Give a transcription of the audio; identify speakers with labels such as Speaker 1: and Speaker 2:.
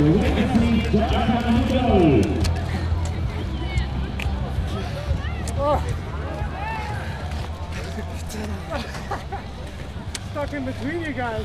Speaker 1: The Wednesday, Jonathan Miguel.
Speaker 2: Stuck in between you guys.